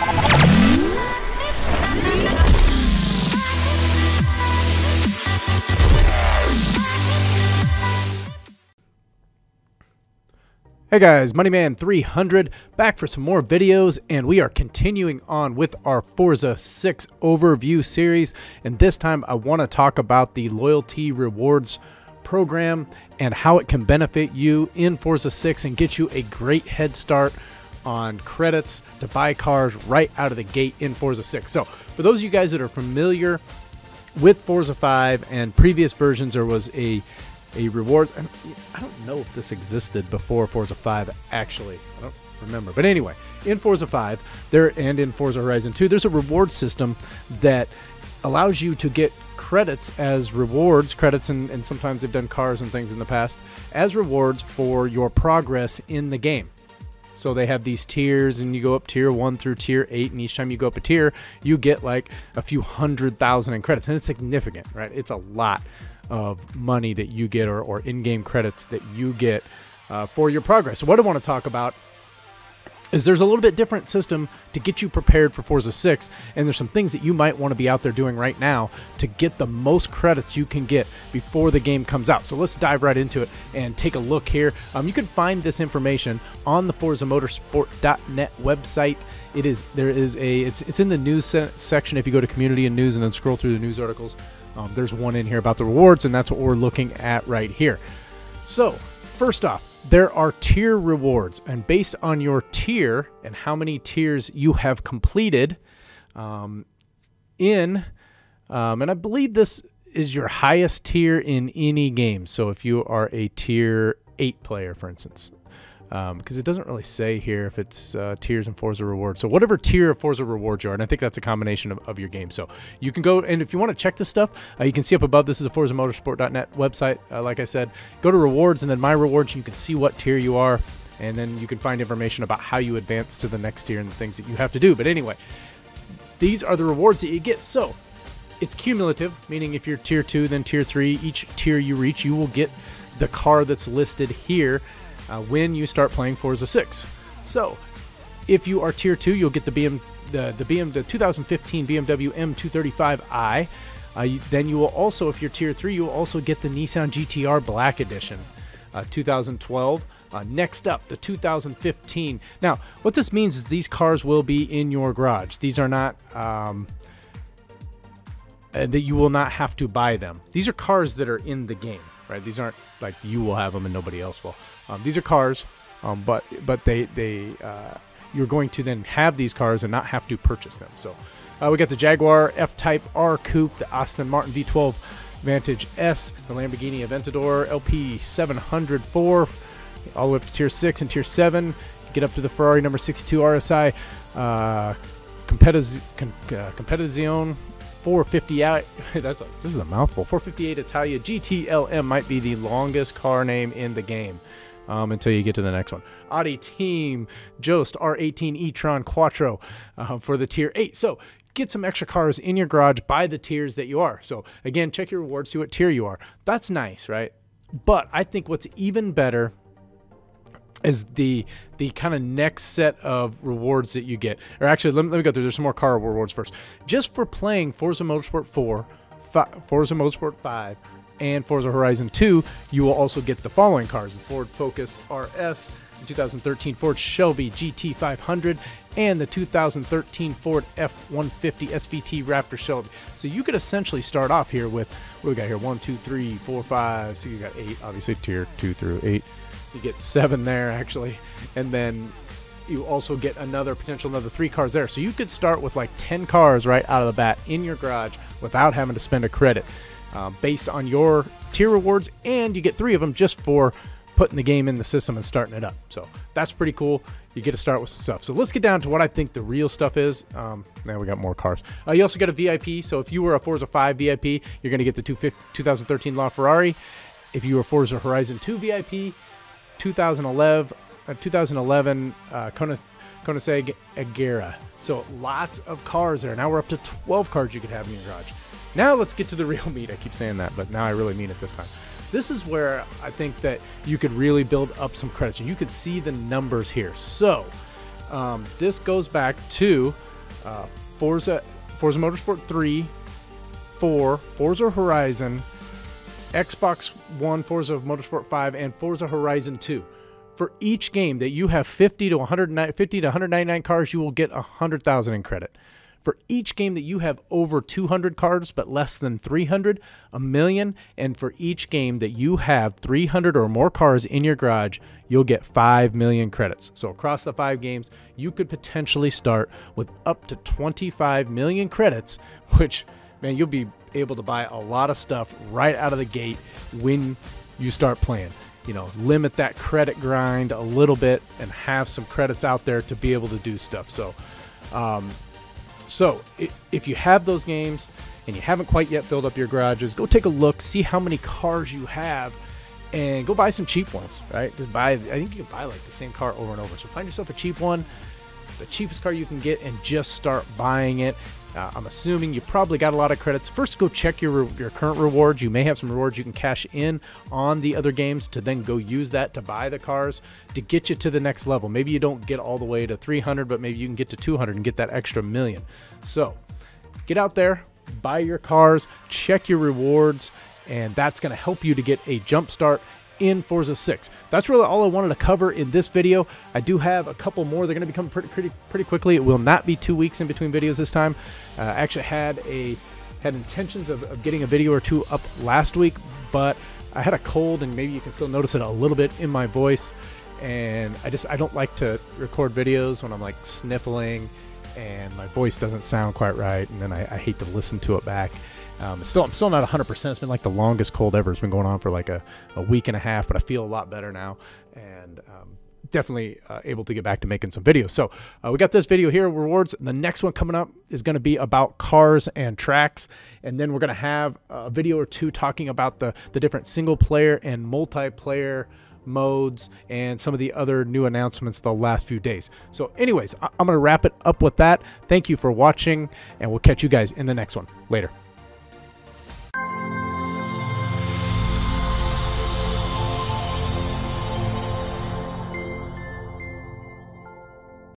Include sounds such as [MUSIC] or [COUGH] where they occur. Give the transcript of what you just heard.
Hey guys, Moneyman300 back for some more videos, and we are continuing on with our Forza 6 overview series. And this time, I want to talk about the loyalty rewards program and how it can benefit you in Forza 6 and get you a great head start on credits to buy cars right out of the gate in Forza 6. So, for those of you guys that are familiar with Forza 5 and previous versions, there was a a reward. I don't know if this existed before Forza 5, actually. I don't remember. But anyway, in Forza 5 there and in Forza Horizon 2, there's a reward system that allows you to get credits as rewards, credits, and, and sometimes they've done cars and things in the past, as rewards for your progress in the game. So they have these tiers, and you go up tier one through tier eight, and each time you go up a tier, you get like a few hundred thousand in credits, and it's significant, right? It's a lot of money that you get or, or in-game credits that you get uh, for your progress. So what I want to talk about is there's a little bit different system to get you prepared for Forza 6 and there's some things that you might want to be out there doing right now to get the most credits you can get before the game comes out. So let's dive right into it and take a look here. Um, you can find this information on the Forza Motorsport.net website. It is there is a it's it's in the news se section if you go to community and news and then scroll through the news articles. Um, there's one in here about the rewards, and that's what we're looking at right here. So, first off, there are tier rewards, and based on your tier and how many tiers you have completed um, in, um, and I believe this is your highest tier in any game. So, if you are a tier 8 player, for instance, because um, it doesn't really say here if it's uh, tiers and Forza rewards. So whatever tier of Forza Reward you are, and I think that's a combination of, of your game. So you can go, and if you want to check this stuff, uh, you can see up above, this is a ForzaMotorsport.net website. Uh, like I said, go to rewards and then my rewards, you can see what tier you are, and then you can find information about how you advance to the next tier and the things that you have to do. But anyway, these are the rewards that you get. So it's cumulative, meaning if you're tier two, then tier three, each tier you reach, you will get the car that's listed here uh, when you start playing Forza 6. So, if you are tier 2, you'll get the BM the, the BM the 2015 BMW M235i. Uh, you, then you will also, if you're tier 3, you will also get the Nissan GTR Black Edition uh, 2012. Uh, next up, the 2015. Now, what this means is these cars will be in your garage. These are not um, uh, that you will not have to buy them. These are cars that are in the game, right? These aren't like you will have them and nobody else will. Um, these are cars, um, but but they they uh, you're going to then have these cars and not have to purchase them. So uh, we got the Jaguar F-Type R Coupe, the Aston Martin V12 Vantage S, the Lamborghini Aventador LP 704, all the way up to Tier 6 and Tier 7. Get up to the Ferrari number 62 Risi uh, uh, Competizione 458. [LAUGHS] That's a, this is a mouthful. 458 Italia GTLM might be the longest car name in the game um, until you get to the next one. Audi Team Joest R18 e-tron Quattro uh, for the tier 8. So get some extra cars in your garage by the tiers that you are. So again, check your rewards, see what tier you are. That's nice, right? But I think what's even better is the the kind of next set of rewards that you get. Or actually, let me, let me go through. There's some more car rewards first. Just for playing Forza Motorsport 4, Forza Motorsport 5, and Forza Horizon 2, you will also get the following cars the Ford Focus RS, the 2013 Ford Shelby GT500, and the 2013 Ford F 150 SVT Raptor Shelby. So you could essentially start off here with what we got here one, two, three, four, five. So you got eight, obviously, tier two through eight. You get seven there, actually. And then you also get another potential another three cars there. So you could start with like 10 cars right out of the bat in your garage without having to spend a credit uh, based on your tier rewards, and you get three of them just for putting the game in the system and starting it up. So that's pretty cool. You get to start with some stuff. So let's get down to what I think the real stuff is. Um, now we got more cars. Uh, you also get a VIP. So if you were a Forza 5 VIP, you're going to get the 2013 LaFerrari. If you were Forza Horizon 2 VIP, 2011, uh, 2011 uh, Koenigsegg, Agera. So lots of cars there. Now we're up to 12 cars you could have in your garage. Now let's get to the [LAUGHS] real meat. I keep saying that, but now I really mean it this time. This is where I think that you could really build up some credits, you could see the numbers here. So um, this goes back to uh, Forza, Forza Motorsport 3, 4, Forza Horizon, Xbox One, Forza Motorsport 5, and Forza Horizon 2. For each game that you have 50 to 150 to 199 cars, you will get 100,000 in credit. For each game that you have over 200 cards but less than 300, a million. And for each game that you have 300 or more cars in your garage, you'll get 5 million credits. So across the five games, you could potentially start with up to 25 million credits, [LAUGHS] which, man, you'll be able to buy a lot of stuff right out of the gate when you start playing. You know, limit that credit grind a little bit and have some credits out there to be able to do stuff. So, um, so if you have those games and you haven't quite yet filled up your garages, go take a look, see how many cars you have, and go buy some cheap ones. Right? Just buy. I think you can buy like the same car over and over. So find yourself a cheap one, the cheapest car you can get, and just start buying it. Uh, I'm assuming you probably got a lot of credits. First, go check your your current rewards. You may have some rewards you can cash in on the other games to then go use that to buy the cars to get you to the next level. Maybe you don't get all the way to 300, but maybe you can get to 200 and get that extra million. So, get out there, buy your cars, check your rewards, and that's going to help you to get a jump start in Forza 6. That's really all I wanted to cover in this video. I do have a couple more. They're going to become pretty, pretty, pretty quickly. It will not be two weeks in between videos this time. Uh, I actually had a had intentions of, of getting a video or two up last week, but I had a cold and maybe you can still notice it a little bit in my voice. And I just I don't like to record videos when I'm like sniffling and my voice doesn't sound quite right, and then I, I hate to listen to it back. Um, still, I'm still not 100%. It's been like the longest cold ever. It's been going on for like a, a week and a half, but I feel a lot better now. And um, definitely uh, able to get back to making some videos. So uh, we got this video here, rewards. The next one coming up is going to be about cars and tracks. And then we're going to have a video or two talking about the, the different single player and multiplayer modes and some of the other new announcements the last few days. So anyways, I'm going to wrap it up with that. Thank you for watching and we'll catch you guys in the next one. Later.